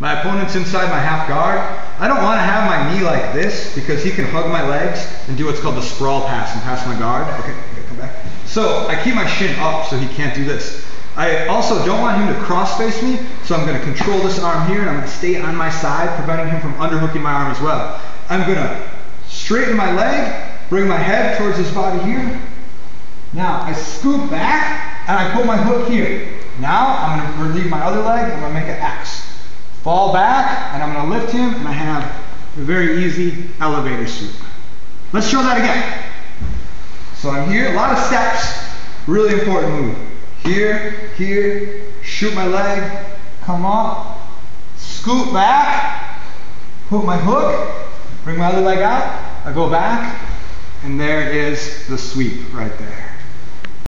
My opponent's inside my half guard. I don't want to have my knee like this because he can hug my legs and do what's called the sprawl pass and pass my guard. Okay, come back. So I keep my shin up so he can't do this. I also don't want him to cross face me, so I'm going to control this arm here and I'm going to stay on my side, preventing him from underhooking my arm as well. I'm going to straighten my leg, bring my head towards his body here. Now I scoop back and I put my hook here. Now I'm going to relieve my other leg, and I'm going to make an X. Fall back and I'm going to lift him and I have a very easy elevator sweep. Let's show that again. So I'm here, a lot of steps, really important move. Here, here, shoot my leg, come up, scoot back, put my hook, bring my other leg out, I go back, and there is the sweep right there.